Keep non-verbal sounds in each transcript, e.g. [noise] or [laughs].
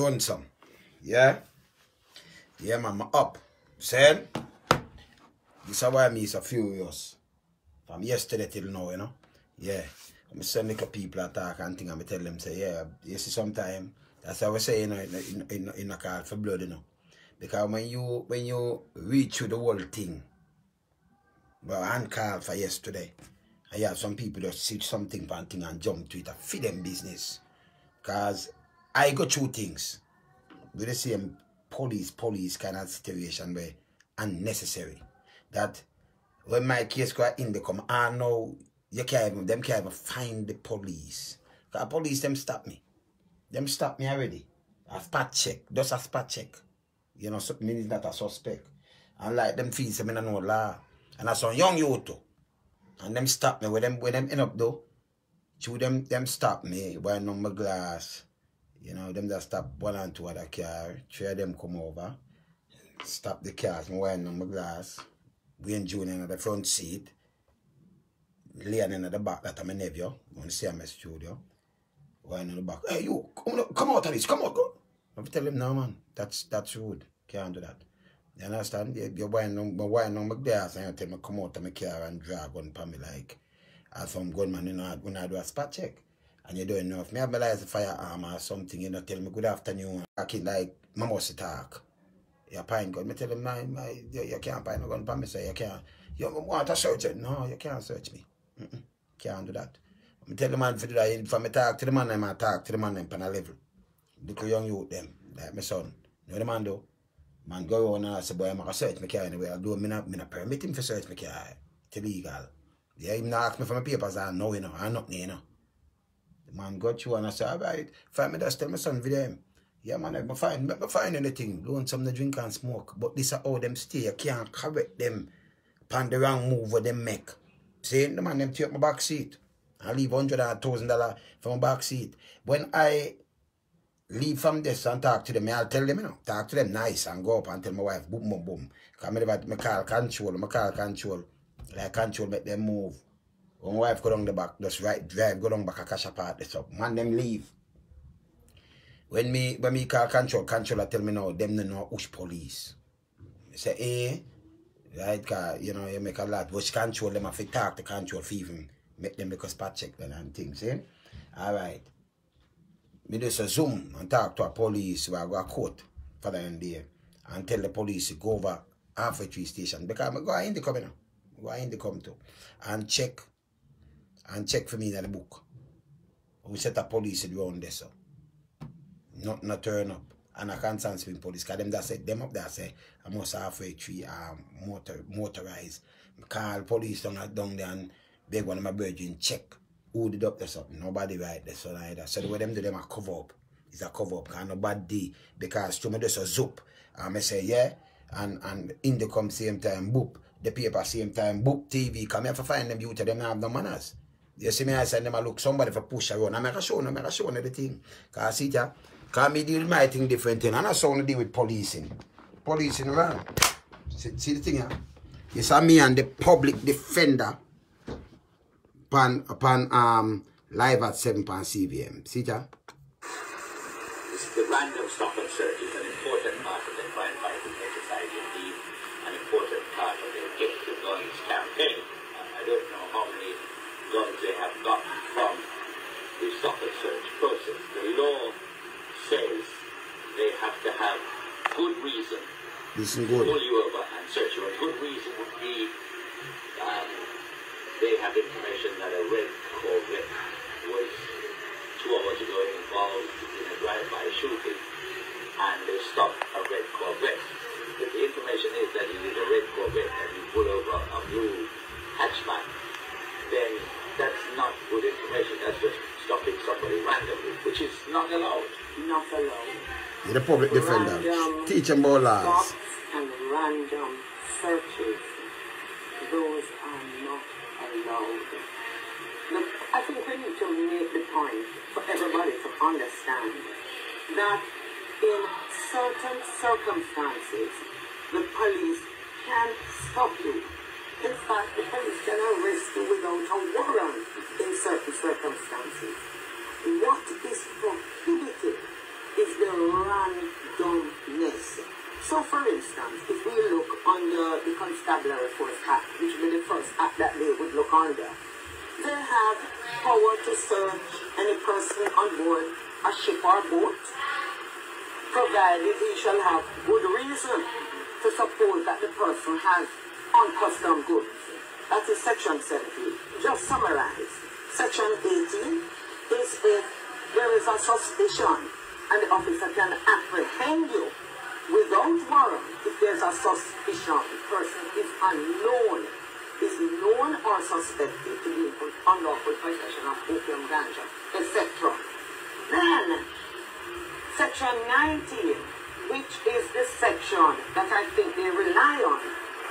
Done some. Yeah? Yeah, man, I'm up. Saying? This is why me is a furious. From yesterday till now, you know? Yeah. I'm send little people attack and thing and I tell them, say, yeah, you see sometime, that's how I say, you know, in, in, in, in a call for blood, you know. Because when you when you read through the whole thing, well, and call for yesterday, I have some people just see something one thing and jump to it and feed them business. Because I go two things with the same police, police kind of situation where unnecessary. That when my case got in, they come, I ah, know you can't even, them can't even find the police. Because police, them stop me. Them stop me already. A spot check, just a spot check. You know, so, meaning not a suspect. And like them fees, them in no law. And I saw young youth too. And them stop me. When them, when them end up though, two them, them stop me, wearing on my glass. You know, them just stop one and two other car. Three of them come over. Stop the cars, me wearing on my glass. Wayne Junior in the front seat. Leon in the back, that I'm my nephew. To see my studio. Wearing in the back. Hey, you, come, come out of this, come out, go. I tell him, no, man, that's that's rude. Can't do that. You understand? You- You're wearing on, wearing on my glass and you tell me come out of my car and drag on me like, as some gunman, you know, when I do a spot check. And you don't know if me have my license firearm um, or something, you know, tell me good afternoon. Acting like, my must talk. You pine gun. Me tell him, my, my, you, you can't pine a gun for me, so you can't. You want to search it? No, you can't search me. Mm-mm. Can't do that. I tell the man for do that. For me talk to the man, them, I talk to the man them on a level. Little young youth them, like my son. You know the man do? Man go on and I say, boy, I'm going to search my car anyway. Although me not, me not permit him to search my car. It's illegal. Yeah, him not ask me for my papers. I know, you know. I nothing, you know. The man got you and I say, all right, me just tell my son video him. Yeah, man, I find, I'm find anything. Lonesome to drink and smoke. But this is how them stay. You can't correct them upon the wrong move what them make. See, the man them take my back seat. I leave hundred and thousand dollar from my back seat. When I leave from this and talk to them, I'll tell them, you know, talk to them nice and go up and tell my wife, boom, boom, boom. Because I never, my call control, my call control. Like control make them move. My wife go down the back, just right drive, go down back a cash apart this up. Man them leave. When me when me call control, controller tell me now, them no know push police. Say, eh, right, cause you know, you make a lot. Which control them have to talk to control for even make them make a spot check then and things, eh? Alright. Me just a zoom and talk to a police who I go a court for the end and tell the police to go over halfway tree station because I go in the coming now. Go in the come to and check and check for me in the book. We set a police around there so not not turn up. And I can't stand spring police because them that said them up there say I must halfway tree um motor motorized. Call police down, down there and beg one of my brethren check who did up there something. Nobody right there so either. So the way them do them a cover up. It's a cover up because nobody because to me just a zoop. And I say yeah and and in the come same time boop. The paper same time boop TV. Come here for find them youth them not have no manners. You see me, I send them look, somebody for push around. I make a show, I make a show the thing. Cause I see ya, cause me deal with my thing different thing. And I to deal with policing. Policing around. See, see the thing here? You saw me and the public defender upon, upon um, live at 7 pound CVM. See ya? The random stop and search stop search process. The law says they have to have good reason to pull you over and search you. A good reason would be um, they have information that a red Corvette was two hours ago involved in a drive-by shooting and they stopped a red Corvette. If the information is that it is a red Corvette and you pull over a blue hatchback, then that's not good information. That's just stopping somebody randomly, which is not allowed. not allowed. You're the public defender. Random Teach them about laws. and random searches, those are not allowed. Look, I think we need to make the point for everybody to understand that in certain circumstances, the police can stop you. In fact, police can arrest without a warrant in certain circumstances. What is prohibited is the randomness. So, for instance, if we look under the Constabulary Force Act, which would be the first act that they would look under, they have power to search any person on board a ship or boat, provided he shall have good reason to suppose that the person has uncustomed goods. That is section 17. Just summarize. Section 18 is if there is a suspicion and the officer can apprehend you without warrant if there's a suspicion the person is unknown, is known or suspected to be in unlawful possession of opium ganja, etc. Then, section 19, which is the section that I think they rely on,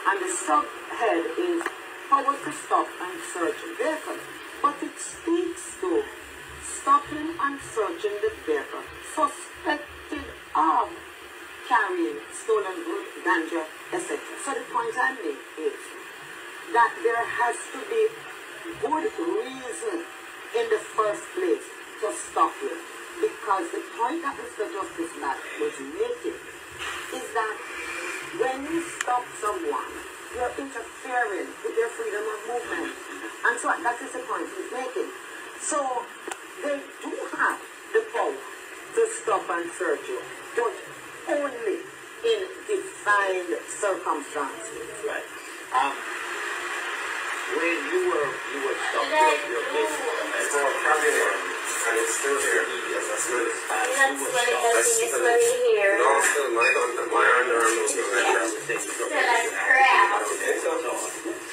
and the subhead is power to stop and search vehicle. But it speaks to stopping and searching the vehicle suspected of carrying stolen goods, ganja, etc. So the point I make is that there has to be good reason in the first place to stop you. Because the point that Mr. Justice Matt was making is that when you stop someone, you're interfering with their freedom of movement. And so that is the point he's making. So they do have the power to stop and search you, but only in defined circumstances. Right. Um, when you were you were stopped your, your case It's and it's still there. Yes, I smell it. and Not you were smelling stopped. nothing, it's smelling here. No, still my my underarm is still like that. Smell like crap. Um,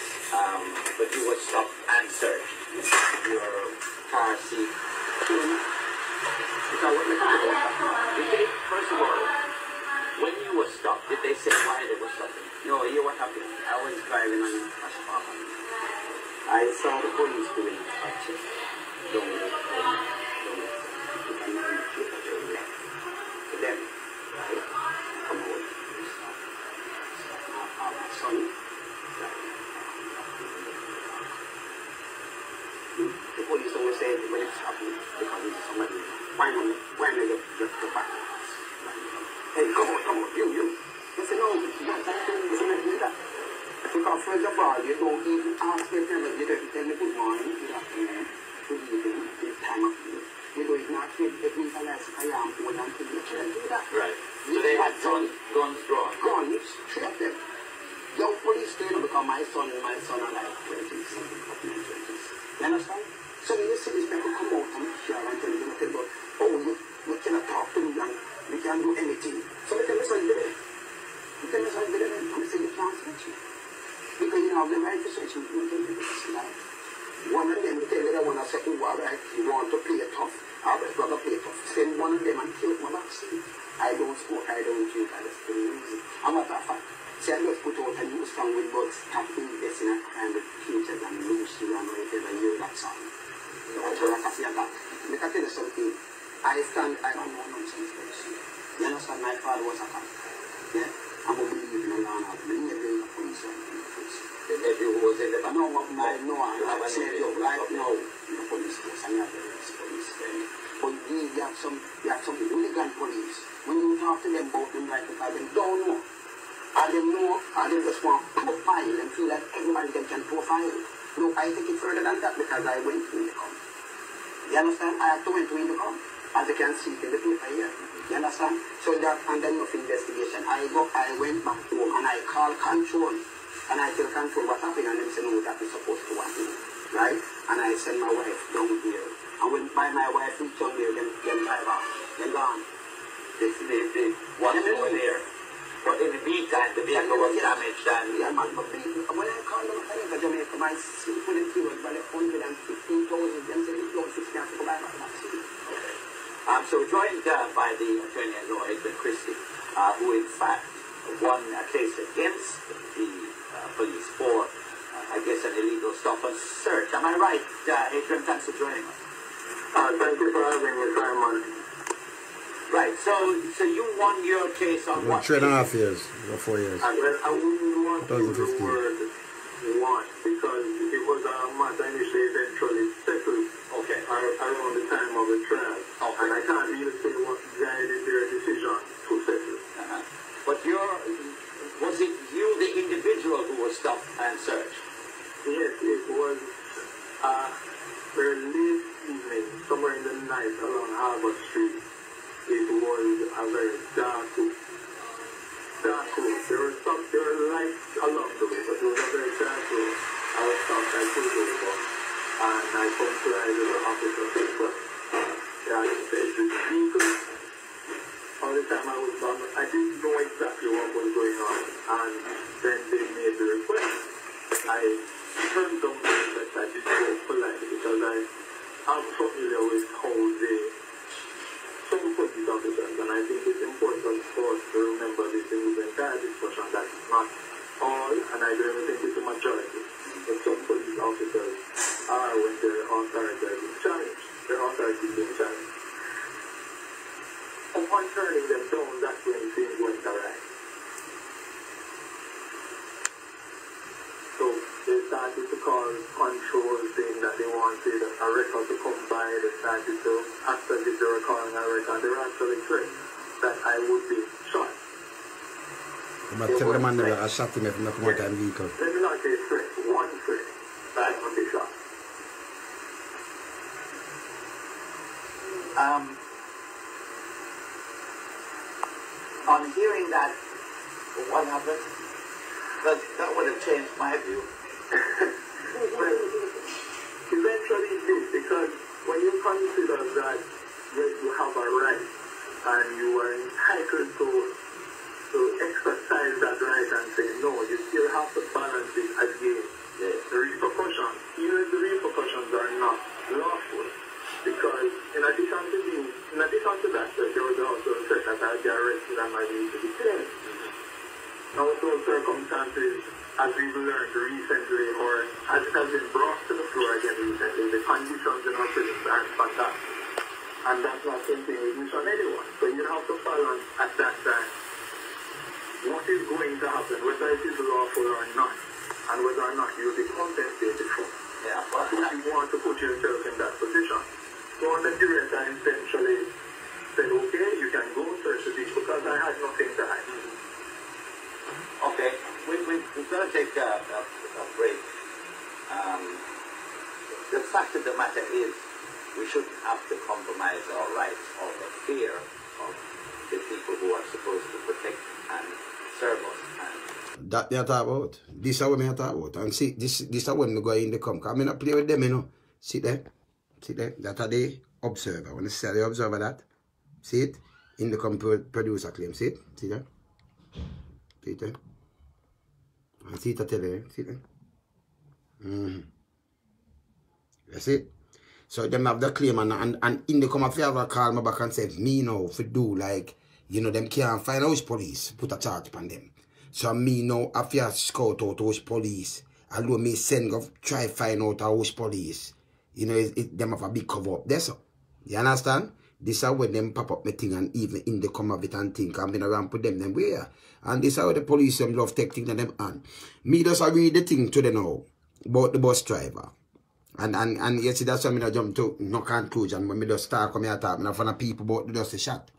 do anything. So they it. Son, did it. And they say, you can't search me. Because to search you tell me, this life. One of them tell the one, I say, oh, all right, you want to play tough. All right, brother, play tough. Send one of them and kill my vaccine. I don't smoke, I don't drink, I just don't music. A matter of fact, see, I just put out a new song with God, stop investing in crime with futures and Lucy and whatever, you that song. That's what I can see that. Let me tell you something. I stand, I don't know nonsense person. You understand, my father was a cop. Yeah? I'm a believer in law and order. Me never in police or who was in the back. what my no, You have I a you right now the police force you have the police. But you, you have some you have some hooligan police. When you talk to them about them right because they don't know. And they know and they just want profile and feel like everybody them can profile. No, I take it further than that because I went to come. You understand? I have to went to come. As you can see in the paper here. You understand? So that and then of investigation. I go I went back home and I call control. And I tell control what happened and them say no that is supposed to happen. Right? And I send my wife down here. And when by my wife reach down there, then then drive off. Then gone. They, they, they Yeah, over there. But in the meantime, the vehicle was damaged and Yeah, man, but when I call them, I think Jamaica, my sleep with the fuel, but 115,000, them say the close, it's not to go back to that city. Um, so we're joined uh, by the attorney at law, Edwin Christie, uh, who in fact won a case against the uh, police for, uh, I guess, an illegal stop and search. Am I right, uh, Adrian? Thanks for joining us. Uh, thank you for having me, Simon. Right, so so you won your case on what? Three and a half years, or four years. I, well, I wouldn't want to use the word want because it was a matter initially eventually Okay. ar- around the time of the trial. Okay. And I can't really say what guided their decision to settle. Uh-huh. But you're, was it you, the individual, who was stopped and searched? Yes, it was uh, very late evening, somewhere in the night along Harbour Street. It was a very dark, dark road. There were some, there were lights along the way, but it was a very dark road. I was stopped, I pulled over, and I complied with the officer. But, yeah, I said, this vehicle, all the time I was I didn't know exactly what was going on, and then they made the request. I turned down the. I did so politely because I am familiar with how they some police officers, and I think it's important for us to remember this in the entire that it's not all, and I don't think it's a majority, but some officers are when is being challenged, their authority is being challenged. Upon turning them down, that's when things went awry. So they started to call control saying that they wanted a record to come by. They started to act as if they were calling a record. They were actually threatening that I would be shot. But tell the man that I shot him if not come out of vehicle. Let me not say threat, one threat that I would be shot. Um, on hearing that, what happened? That, that would have changed my view. [laughs] Eventually it did because when you consider that you have a right and you are entitled to to exercise that right and say no, you still have to balance it against the repercussions. Even if the repercussions are not lawful. Because in addition to in addition to that, there was also a threat that I'd be arrested and might be to be detained. Mm-hmm. Now those circumstances, as we've learned recently, or as it has been brought to the floor again recently, the conditions in our prisons aren't fantastic. And that's not something we wish on anyone. So you have to balance at that time what is going to happen, whether it is lawful or not, and whether or not you'll be compensated for. Yeah, but If you want to put yourself in that position. So on the director essentially said, okay, you can go search the beach because I had nothing to hide. Okay, we, we, we're going to take a, a, a break. Um, the fact of the matter is, we shouldn't have to compromise our rights or the fear of the people who are supposed to protect and serve us. And That me a talk about. This is what me a talk about. And see, this this is when me go in the come. Cause me not play with them, you know. See there? See there? That are the observer. When you see the observer that? See it? In the producer claim. See it? See there? See it there? See it at there? See? Mm-hmm. You see it? So them have the claim and, and, and in the come you ever call me back and say, me now, you do like, you know, them can't find out which police, put a charge upon them. So me now, if you scout out which police, although me send go try find out which police, you know, it, it, them have a big cover up there, so. You understand? This is when them pop up me thing and even in the come of it and think I'm been around put them them where. And this is how the police them love take things them and Me just a read the thing to them now about the bus driver. And and and you see that's why me not jump to no conclusion when me just start come here talk. Me find people about the dusty shot.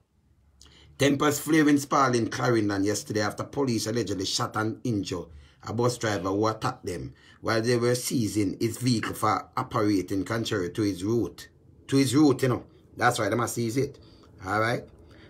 Tempers flaring Spaldings Clarendon yesterday after police allegedly shot and injured a bus driver who attacked them while they were seizing his vehicle for operating contrary to his route. To his route, you know. That's why they must seize it. Alright?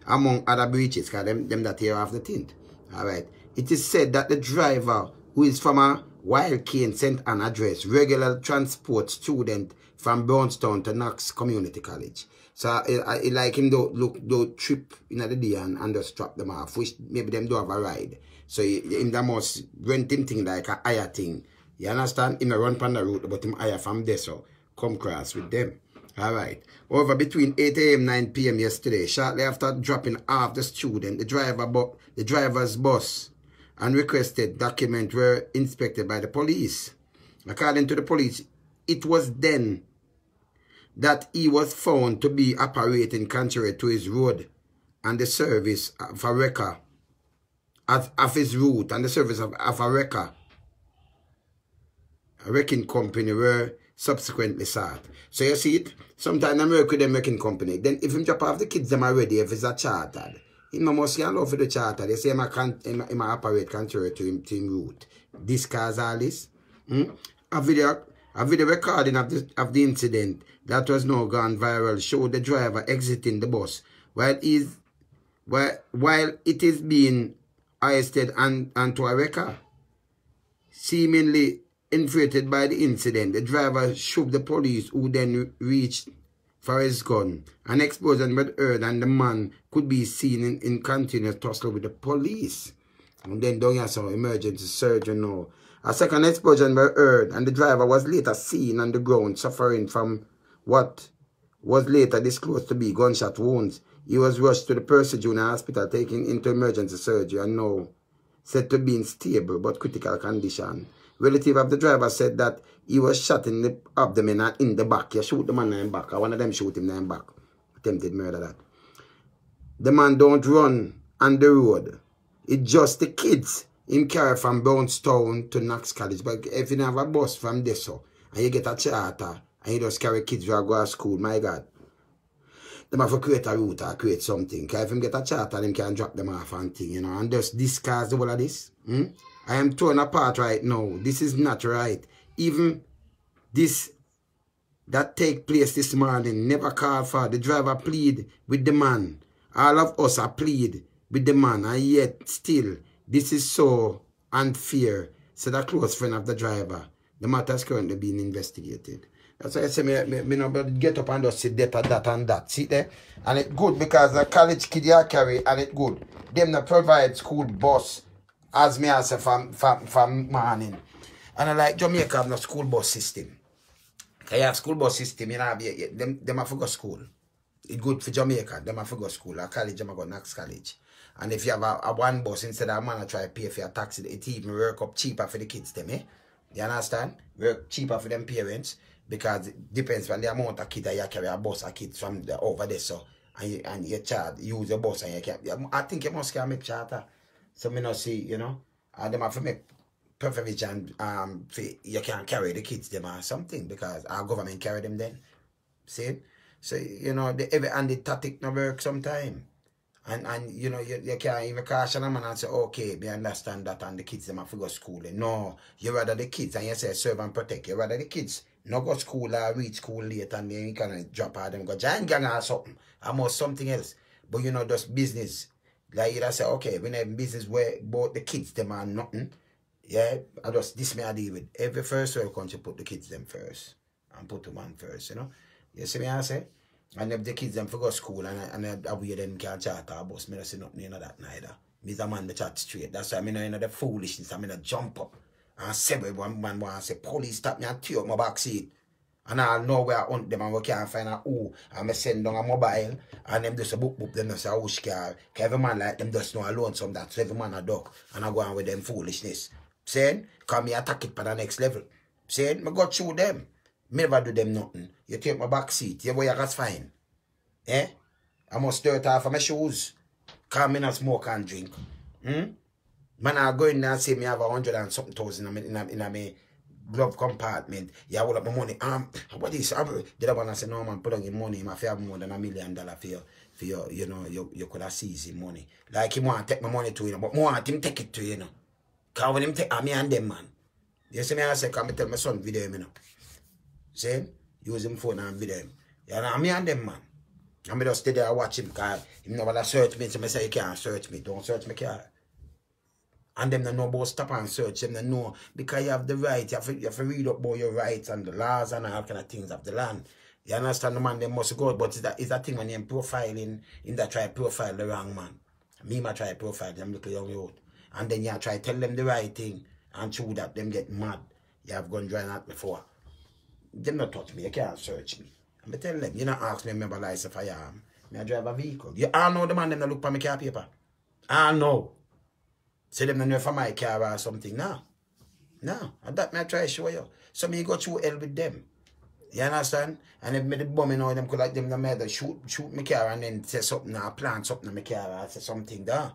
Among other breaches, because them, them that tear off the tint. Alright? It is said that the driver, who is from a Wild Cane St. Ann address, regular transport student from Brownstown to Knox Community College. So I, I, I like him do look do trip in the day and, and just drop them off, which maybe them do have a ride. So him that must rent thing like a hire thing. You understand? Him a run pan the route, but him hire from there so come cross with them. Alright. Over between 8 a.m. 9 p.m. yesterday, shortly after dropping off the student, the driver bu- the driver's bus and requested documents were inspected by the police. According to the police, it was then that he was found to be operating contrary to his road and the service uh, of a wrecker of, his and the service of, of a wrecker a wrecking company were subsequently sought. So you see it? Sometimes I'm work with the American company. Then if him drop off the kids them already, if it's a chartered, he must can love for the charter. They say him can, him, him operate contrary to him, to him route. This cause all this. Hmm? A video a video recording of the, of the incident that was now gone viral showed the driver exiting the bus while is while, while it is being arrested and onto a record. Seemingly infuriated by the incident, the driver shoved the police who then reached for his gun. An explosion was heard and the man could be seen in, in continuous tussle with the police. And then down here saw emergency surgeon now. A second explosion was heard and the driver was later seen on the ground suffering from what was later disclosed to be gunshot wounds. He was rushed to the Percy Junor Hospital taken into emergency surgery and now said to be in stable but critical condition. Relative of the driver said that he was shot in the abdomen and in the back. You shoot the man in the back. One of them shoot him in the back. Attempted murder that. The man don't run on the road. It's just the kids him carry from Brownstown to Knox College. But if you have a bus from this and you get a charter and you just carry kids who go to school, my God. Them have to create a route or create something. Because if him get a charter, them can drop them off and thing, you know. And just discuss whole of this. Hmm? I am torn apart right now. This is not right. Even this that take place this morning never called for. The driver plead with the man. All of us are plead with the man. And yet still, this is so unfair. Said a close friend of the driver. The matter is currently being investigated. That's why I say me, me, me get up and just sit that and that and that. See there? And it good because the college kid you carry and it good. Them not provide school bus as me as from, from, from morning. And I like Jamaica have no school bus system. You have school bus system, you know, them, them have to go school. It's good for Jamaica, them have to go school. A college, them have go Knox College. And if you have a, a one bus instead of a man try to pay for your taxi, it even work up cheaper for the kids them, eh? You understand? Work cheaper for them parents because it depends on the amount of kids that you carry a bus of kids from the, over there. So and you, and you charge, use your bus and you can I think you must can make charter. So me not see, you know, and them have to make provision um for you can't carry the kids them or something because our government carry them then. See? So you know the every and the tactic no work sometime. And and you know you, you can't even caution them and say, okay, we understand that and the kids them have to go school. No, you rather the kids and you say serve and protect. You rather the kids not go school or reach school late and then you can drop out them go join gang or something. Almost something else. But you know, just business. Like you say, okay, when have business where both the kids them are nothing. Yeah, I just this me I deal with. Every first world country put the kids them first. And put them on first, you know. You see me I say? And if the kids them for go school and and I we them can charter a bus, me not see nothing in that neither. Me's a man the chat straight. That's why I mean you know the foolishness. I mean I jump up and say one man want say police stop me and tear up my back seat. And I'll know where I hunt them and we can't find out who. And I send down a mobile and them just a book book them just a hush car. Every man like them just know alone some that. So every man a dog. And I go on with them foolishness. Saying, come me attack it for the next level. Saying, me go through them. Me never do them nothing. You take my back seat. You boy, that's fine. Eh? I must dirt off of my shoes. Come in and smoke and drink. Hmm? Man, I go in there and say me have a hundred and something thousand in a, in a, in a glove compartment. Yeah, hold up my money. Um, what is um, the other one I say, no man, put on your money. You have more than a million dollar for your, for your, you know, you, you could have seized him money. Like he want to take my money to you know, but more want him take it to you know. Cause when him take, I me and them man. You see me I say, come tell my son video him you know. See? Use him phone and video him. Yeah, know, me and them man. Me just stay there and watch him cause him never search me. So me say you can't search me. Don't search me car. And them don't know about stop and search. Them don't know because you have the right. You have, to, you have to read up about your rights and the laws and all kind of things of the land. You understand the man, they must go. But it's that, it's thing when you're profiling, in that try profile the wrong man. Me, ma try profile them little young youth. And then you try tell them the right thing. And through that, them get mad. You have gone dry that before. Them not touch me. You can't search me. I tell them, you not ask me remember license if I am. Me I drive a vehicle. You all know the man them that look for my car paper. I know. Say them not know for my car or something. No. No. And that me I try to show you. So me go through hell with them. You understand? And if me the bum you know them could like them the mother shoot shoot my car and then say something or plant something in my car or say something there.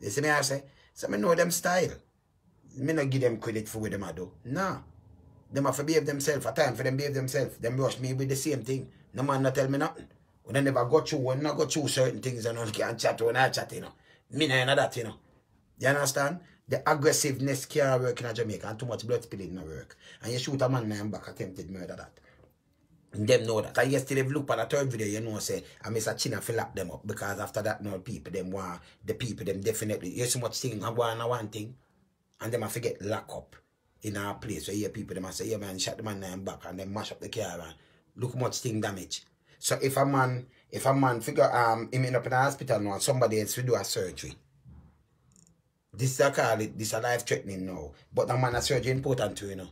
You see me I say? So me know them style. Me not give them credit for what them I do. No. Them have to behave themselves. A time for them behave themselves. Them rush me with the same thing. No man not tell me nothing. When I never go through, when I go through certain things and [laughs] I can't chat when I chat, you know. Me know that, you know. You understand? The aggressiveness can't work in Jamaica and too much blood spilling no work. And you shoot a man in back, attempted murder that. And them know that. And yesterday, look at the third video, you know, say, I miss a chin and fill up them up. Because after that, no people, them want, the people, them definitely, you so much thing, I want one thing. And them I forget lock up in our place. So you people, them I say, yeah man, shot the man in back and then mash up the car and look much thing damage. So if a man, if a man figure, um, him end up in the hospital now and somebody else will do a surgery, this I call it, this a life threatening now. But the man a surgery important to you know.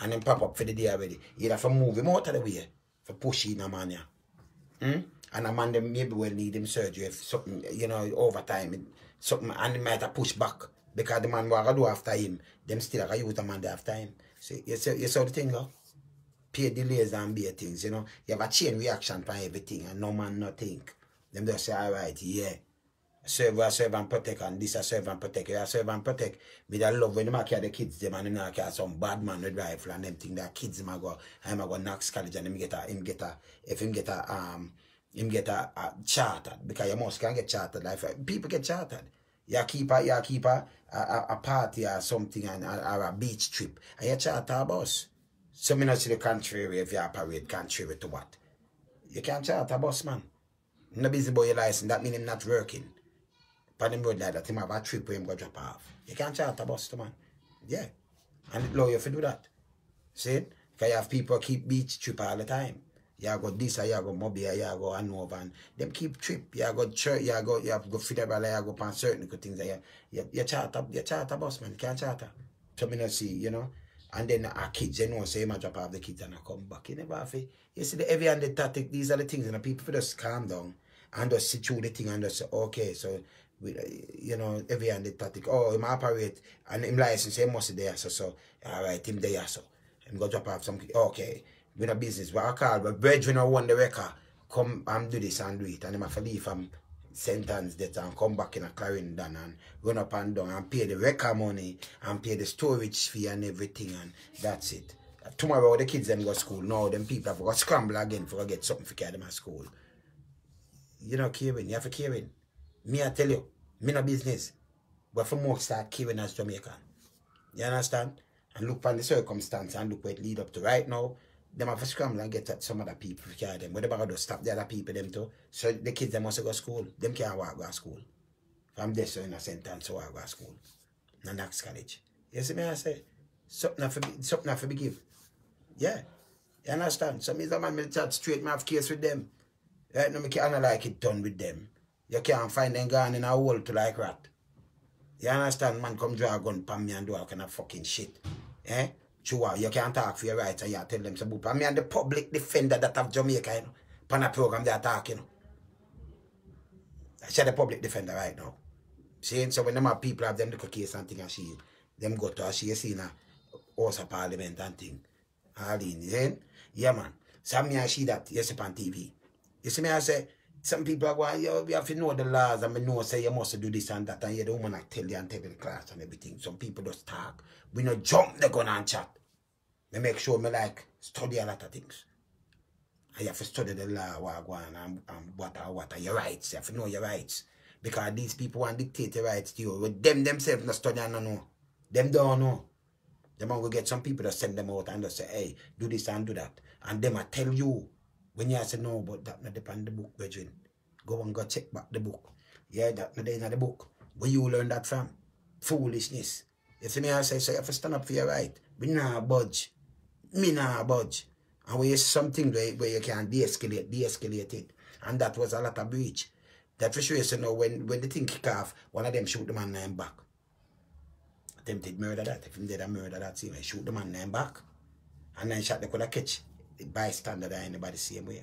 And then pop up for the day already. You have to move him out of the way for pushing a man yeah. Hmm? And a man them maybe will need him surgery if something, you know, over time. Something and he might have push back. Because the man what I do after him, them still have use the man after him. See, you see, you saw the thing, huh? Pay delays and bear things, you know. You have a chain reaction for everything and no man not think. Them just say, alright, yeah serve a serve and protect and this a serve and protect. You a serve and protect. Me that love when a carry the kids them and a carry some bad man with rifle and them think that kids them go I'm a go Knox College and him get a him get a if him get a um him get a, a chartered because you must can get chartered like people get chartered. You keep a you keep a, a, a party or something and or a beach trip and you charter a bus. So me not see the contrary if you operate contrary to what. You can't charter a bus man. No busy boy your license, that mean him not working on him road like that, him have a trip where him go drop off. You can't charter a bus to man. Yeah. And allow you to do that. See? Because you have people keep beach trip all the time. You go this, you go Mobile, you go Hanover, and them keep trip. You go church, you go, you have to go Federal, you go on certain good things. You, you, you charter, you charter bus, man. You can't charter. So me not see, you know. And then our kids, you know, say, I drop off the kids and I come back. You never have to, you see the heavy the tactic, these are the things, and the people just calm down and just through the thing and just say, okay, so with, uh, you know, every hand the tactic. Oh, him operate and him license, he must there, so, so, all right, him there, so. Him go drop off some, okay, we a business, but I call, but brethren I won the record, come and do this and do it, and him have to leave from sentence that and come back in a Clarendon and run up and down and pay the record money and pay the storage fee and everything and that's it. Tomorrow the kids them go to school. Now them people have got scramble again for to get something for them at school. You know caring, you have to caring. Me I tell you, me no business. But for more start caring as Jamaican. You understand? And look on the circumstance and look where it lead up to right now. Them have to scramble and get at some other people to carry them. What about to stop the other people them too? So the kids them must go to school. Them can't walk go to school. From this in a sentence to walk go to school. No Knox college. You see me I say? Something for something for be give. Yeah. You understand? So me the man me chat straight me have case with them. Right now me can't like it done with them. You can't find them gone in a hole to like rat. You understand? Man come draw a gun pan me and do all kind of fucking shit. Eh? Chua, you can't talk for your rights and you tell them some boop. I mean, the public defender that of Jamaica, you know. Pan a program they talking. You know. I said the public defender right now. See, so when them people have them look a case and thing and them go to her, she see na House of Parliament and thing. All in, you Yeah, man. So me I see that, yes, on TV. You see me, I say, some people are going, yo, we have to know the laws and we know say you must do this and that and you the woman I tell you and tell you the class and everything. Some people just talk. We not jump the gun and chat. Me make sure me like study a lot of things. And you have to study the law what go on and, and what are what are your rights. You have to know your rights. Because these people want to dictate your rights to you. With them themselves not study and not know. Them don't know. Them will get some people that send them out and just say, hey, do this and do that. And them I tell you when you say no, but that not depend the book, brethren. Go and go check back the book. Yeah, that not in the book. Where you learn that from? Foolishness. You see me I say, so you have to stand up for your right. We not budge. Me not budge. And we use something where, where you can de-escalate, de-escalate it. And that was a lot of breach. That for sure, you know, when, when the thing kick off, one of them shoot the man name back. Attempted murder that. If him did a murder that, see, shoot the man name back. And then shot the could catch the bystander that anybody same way.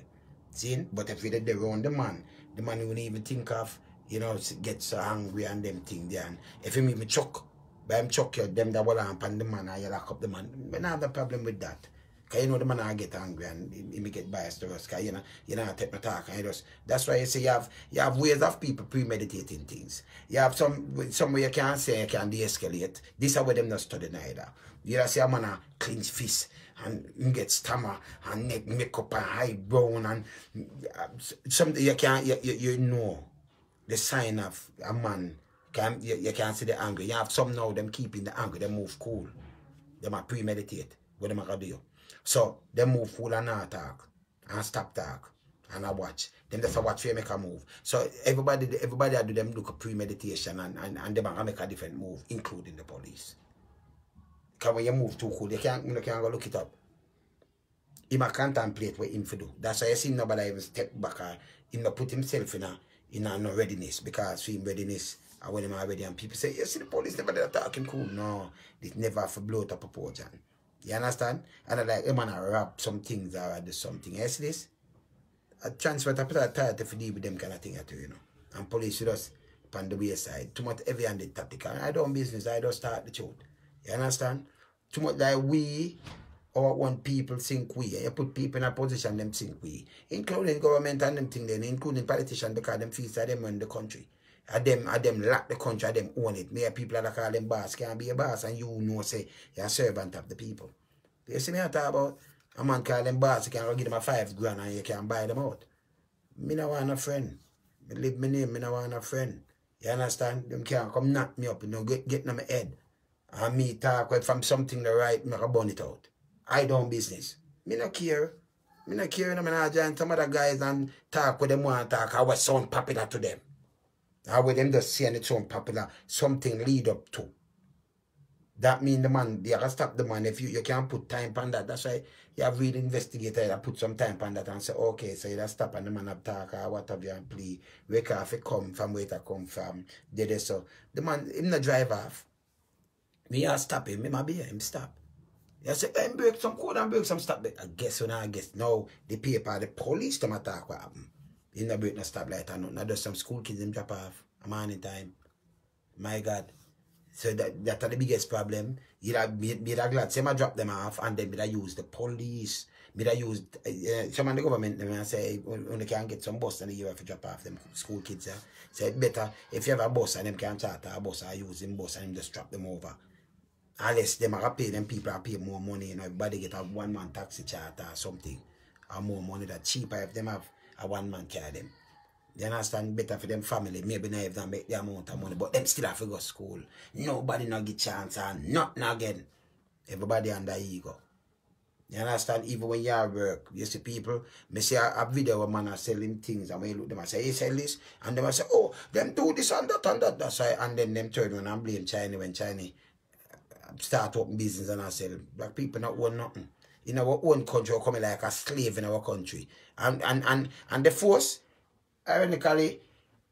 See? But if you did the around the man, the man wouldn't even think of, you know, get so angry and them thing there. And if him even chuck, by him chuck you, them that will lamp and the man, and you lock up the man. We don't have the problem with that. Cause you know the man I get angry and he, he get biased to us. Cause you know, you know, take no talk and you just, that's why you say you have, you have ways of people premeditating things. You have some, some way you can say you can de-escalate. This is where them not study neither. You know, see a man a cleanse fist and get stammer and neck makeup and and uh, something you can't you, you, you know the sign of a man can you, you can't see the anger. You have some now them keeping the anger, they move cool. They might premeditate what they gonna do. So they move cool and not talk and stop talk and I watch. Them just a watch you make a move. So everybody everybody I do them look at premeditation and, and, and them gonna make a different move, including the police. Because when you move too cool, you can't, you can't go look it up. He might contemplate what him for do. That's why you see nobody even step back uh, or him not put himself in a in a no readiness because for readiness and when him already and people say, you see the police never did attack him cool. No, this never for blow up a proportion. You understand? And I like him and I rap some things or do something. You see this? A transfer to a title to deal with them kind of thing too, you know. And police just on the wayside. Too much heavy handed tactic. I don't business, I don't start the truth. You understand? Too much like we or when people think we. You put people in a position them think we. Including government and them thing then, including politicians because them feel that them run the country. And them and them lack the country, and them own it. Mere people that call them boss can't be a boss and you know say you're a servant of the people. You see me I talk about a man call them boss, you can give them a five grand and you can buy them out. Me no want a friend. Me live my name, me no want a friend. You understand? Them can't come knock me up, you know, get, get in my head. And me talk with from something the right, me I burn it out. I don't business. Me no care. Me no care, not join some other guys and talk with them want talk, how what sound popular to them. How with them just saying it sound popular, something lead up to. That mean the man, you gotta stop the man if you, you can't put time on that. That's why you have real investigator that put some time on that and say, okay, so you just stop and the man have talk or what have you and play. Wake off it come from where it come from. Did it so. The man, him not drive off. Me I stop him, him a be him stop. You say, hey, break some code and break some stop. I guess when I guess now the paper, the police them attack what happen. In the break no stop light and nothing. Not just some school kids them drop off a morning time. My God. So that that's the biggest problem. You'd have be, be that glad. Say I drop them off and then I use the police. Me I use uh, some of the government them and say when they can get some bus and you have to drop off them school kids. Yeah. Say better if you have a bus and them can't charter a bus I use him bus and them just drop them over. Unless them are pay them people are pay more money, you know, everybody get a one man taxi charter or something. Or more money that cheaper if them have a one man carry them. They understand? Better for them family. Maybe not if they make the amount of money, but them still have to go school. Nobody not get chance and nothing again. Everybody under ego. You understand? Even when you work, you see people, me see a, a video where man are selling things and when you look them and say, hey, sell this. And them I say, oh, them do this and that and that. That's why, and then them turn around and blame China when China start open business and I sell. Black people not own nothing. In our own country, we're coming like a slave in our country. And and and, and the force, ironically,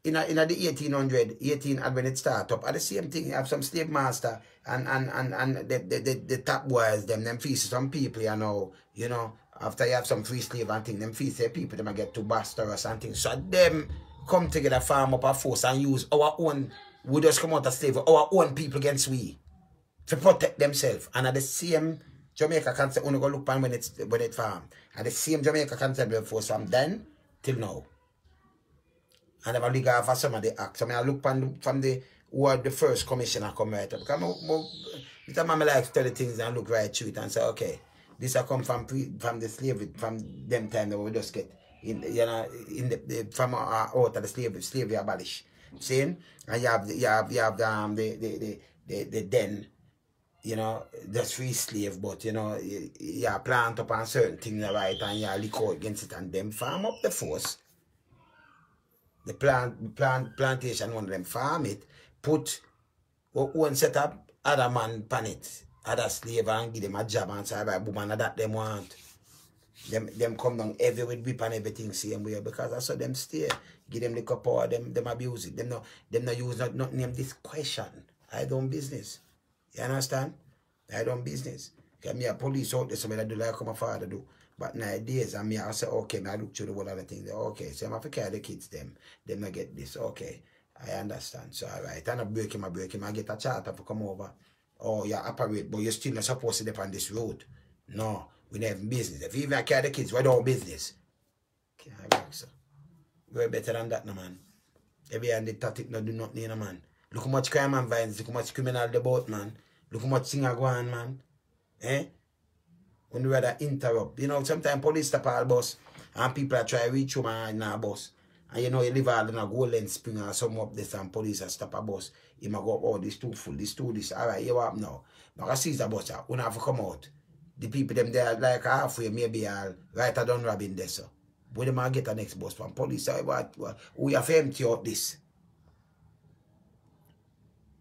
in a, in a the 1800, 18 when it start up, at the same thing, you have some slave master and and and, and the, the, the, the top boys, them, them feast some people, you know, you know, after you have some free slave and thing, them feast their people, them get to bastard or something. So them come together, farm up a force and use our own, we just come out of slavery, our own people against we to protect themselves. And at the same Jamaica concept, only go look on when it's when it farm. And the same Jamaica concept will force from then till now. And I'm look for some of the acts. So I mean I look on from the what the first commissioner come right up. Because Mr. Mama likes to tell the things and look right through it and say, okay, this I come from pre, from the slavery from them time that we just get in you know in the, the from uh, out of the slavery slavery abolished. Seeing? And you have the, you have you have the um, the the the, the, the den you know, just free slave, but you know, you, you plant up on certain things right and you lick out against it and them farm up the force. The plant plant plantation one of them farm it, put one set up other man pan it, other slave and give them a job and say, boom, and that them want. Them them come down every with whip and everything same way because I saw them stay. Give them the power, them them abuse it. Them no them no use not, not name this question. I don't business. You understand? I don't business. Because me a police out there, so I do like my father do. But nowadays, I mean, I say, okay, I look through the whole other thing. Okay, so I'm have to the kids, them. Them not get this. Okay, I understand. So, all right. And I break him, I break him. I get a charter to come over. Oh, you operate, but you're still not supposed to be on this road. No. We never have business. If you even carry the kids, we don't business. Can't work, so. We're better than that, no man. Every hand the tactic no do nothing, no man. Look how much crime and violence, look how much criminal the boat, man. Look how much thing are going, man. Eh? When we rather interrupt. You know, sometimes police stop all bus and people are trying to reach home and in a bus. And you know, you live all in a golden spring or some up this and police are stop a bus. You might go, oh, this too full, this too this. Alright, you up now. But I see the bus, ah, when I have to come out. The people them there like halfway, maybe all right I done robbing there, so. When them a get the next bus from police, say, what, what, we have empty out this.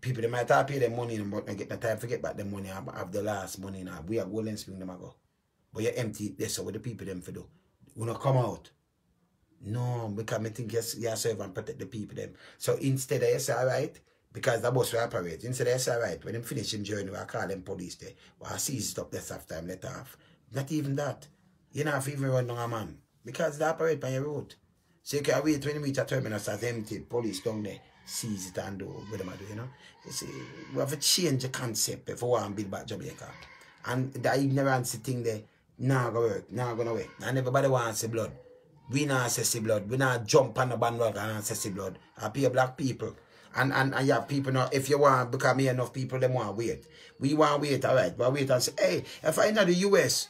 People they might have pay their money, and but they get the time to get back the money have, have the last money now. We are golden spring them go. But you're empty so what the people them for do? We not come out. No, because I think you, you serve and protect the people them. So instead you say, all right, because the bus will operate, instead you say, all right, when them finish him journey, I call them police there. Well, I seize it up this after time, let off. Not even that. You know, if you even run down a man. Because they operate by your road. So you can wait 20 meter terminus as empty, police down there, seize it and do what them do, you know. You see, we have to change the concept want to build back Jamaica. And the ignorance thing there, not gonna work, not gonna work. And everybody wants to blood. We not say see blood. We not jump on the bandwagon and say see blood. I pay black people. And, and, and you have people now, if you want, because me enough people, them want wait. We want wait, all right. But wait and say, hey, if I in the US,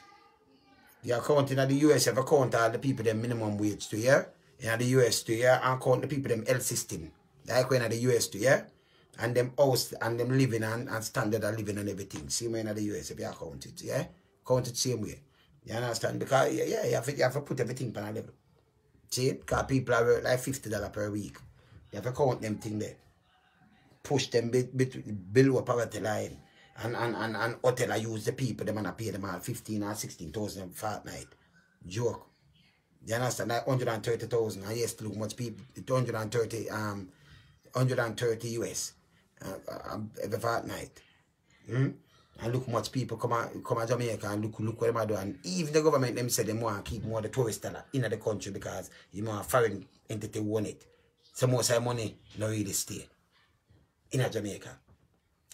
the account in the US, if I count all the people, them minimum wage to yeah? In the US to yeah? And count the people, them health system. Like when in the US to yeah? And them house, and them living and, and standard of living and everything. Same way in the US, if you count it, yeah? Count it same way. You understand? Because, yeah, yeah you, have to, you have to put everything on a level. See? Because people are like $50 per week. You have to count them thing there. Push them bit, bit, below poverty line. And, and, and, and hotel I use the people, them and I pay them all 15 or 16,000 fortnight. Joke. You understand? Like 130,000. And yes, look much people, 130, um, 130 US uh, every fortnight. Hmm? And look much people come out come to Jamaica and look look what them do. And even the government them say they want to keep more the tourist dollar in the country because you know a foreign entity want it. So most of the money no really stay in Jamaica.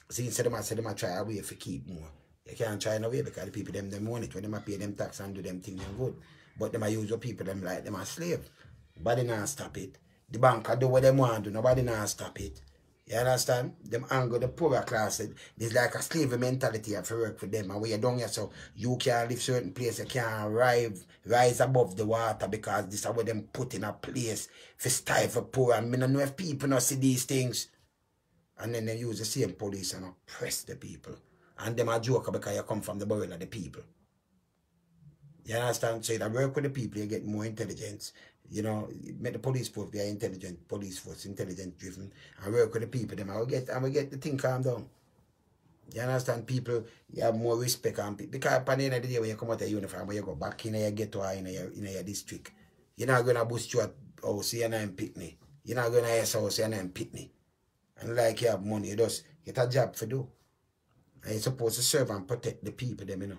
So instead of them say them I try a way for keep more. You can't try no way because the people them them want it when them pay them tax and do them thing them good. But them I use the people them like them a slave. Nobody not stop it. The bank do what them want do, nobody not stop it. You understand? Them anger the poorer class. There's like a slavery mentality have to work for them. And when you're down here, so you can't live certain place, you can't rise, rise above the water because this is what them put in a place for stifle poor. And I don't know if people not see these things. And then they use the same police and oppress the people. And them a joke because you come from the borough of the people. You understand? So you work with the people, you get more intelligence. You know, make the police force be an intelligent police force, intelligent driven, and work with the people. Them, I will get, I will get the thing calm down. You understand? People, you have more respect on people. Because at the end of the day, when you come out of uniform, when you go back in your ghetto or in your, in your district, you're not going to boost your house, you're not in Pitney. You're not going to your house, you're not in Pitney. And like you have money, you just get a job for do. And you're supposed to serve and protect the people, them, you know.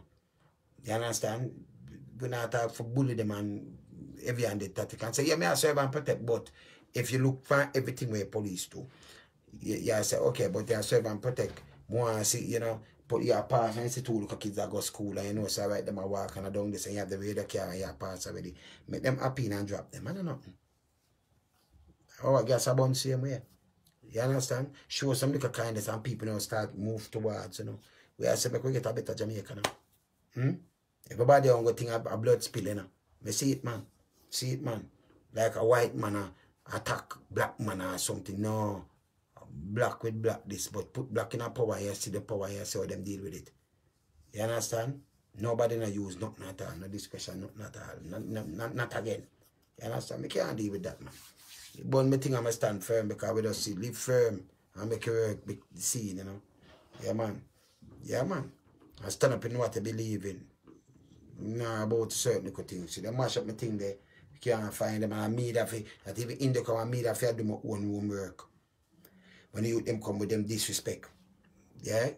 You understand? We're not talk for bully them and every that you can say, yeah, me I serve and protect, but if you look for everything where police do, you, you say, okay, but they serve and protect. More see, you know, put your pass and see two at kids that go school and you know, so right them a walk and I down this and you have the radio car and your pass already. Make them happy and drop them. I don't know. Oh, I guess about the same way. You understand? Show some little kindness and people you know start move towards, you know. We are saying we get a better Jamaica now. Hmm? Everybody on go think a, a blood spill, you know. See it, man. See it, man. Like a white man attack black man or something. No. Black with black this, but put black in a power here, see the power here, see how them deal with it. You understand? Nobody no use nothing at all, no discussion, nothing at all. Not, not, not, not again. You understand? Me can't deal with that, man. But me think I'm stand firm because we just see live firm and make it work the scene, you know. Yeah, man. Yeah, man. I stand up in what I believe in. Nah, about certain things. See, they mash up my thing there. Can't find them. And I media for that even in the come and media for do my own homework. When you them come with them disrespect. Yeah?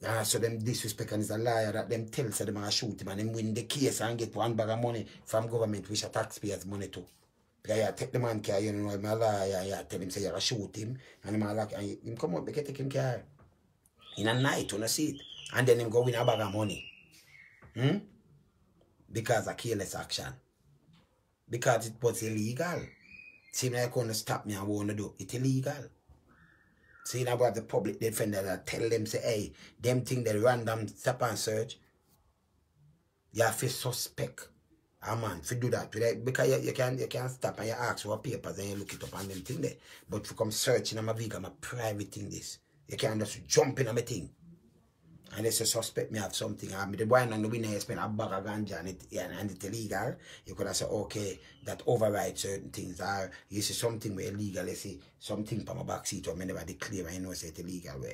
Yeah, so them disrespect and is a liar that them tell so them are shoot him and them win the case and get one bag of money from government which are taxpayers money too. Because you take the man care, you know, a liar, you tell him say you're shoot him and him a like and him come up, make take him care. In a night, on a seat. And then him go win a bag of money. Hmm? because of careless action. Because it was illegal. Seem like gonna stop me and wanna do it illegal. See now what the public defender that tell them say, hey, them thing they random stop and search. You have to suspect a man to do that. Because you, you can you can stop and you ask for papers and you look it up and them thing there. But if you come searching on my vehicle, my private thing this. You can't just jump in on my thing. And they say suspect me have something. I mean, the boy and the winner you spend a bag of ganja and, it, yeah, and it's illegal. You could have said, okay, that override certain things. Or you see something where illegal, you see something from my back seat or I never declare and you know say it's illegal well.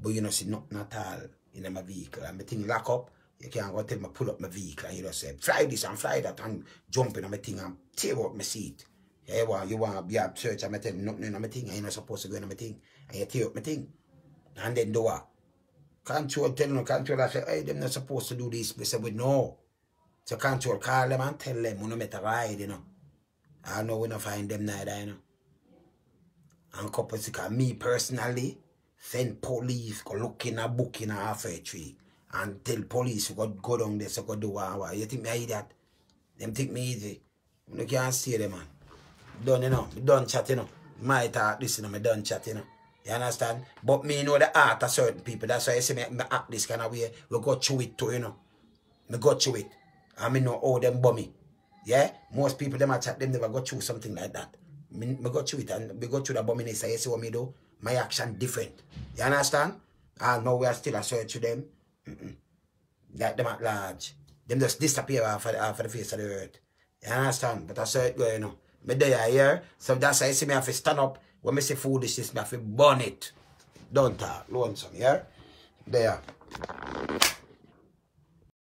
But you know see not, at all in my vehicle. And my thing lock up, you can't go tell me pull up my vehicle and you just say, fly this and fly that and jump in on my thing and tear up my seat. Yeah, you want, you want be a search and I tell you nothing in my thing and you're not supposed to go in my thing. And you tear up my thing. And then do what? Control tell them, control I say, hey, them not supposed to do this. We say, we know. So control call them and tell them, we no make a ride, you know. I know we not find them neither, you know. And couple because me personally, send police go look in a book in a Half Way Tree and tell police go go down there so go do what. You think me idiot? Them think me easy. You can't see them man. Done you know, done chat you know. My talk this you know, done chat you know. You understand? But me know the art of certain people. That's why I say me, me act this kind of way. We go through it too, you know. Me go through it. And me know how them bummy. Yeah? Most people them a chat them never go through something like that. Me, me go through it and me go through the bumminess. You see what me do? My action different. You understand? And now we are still a to them. Mm-mm. Like them at large. Them just disappear off of, the, off of the face of the earth. You understand? But I search you know. Me there here. So that's why you see me have to stand up. When me say foolishness, me have to burn it. Don't talk. Lonesome, yeah? There.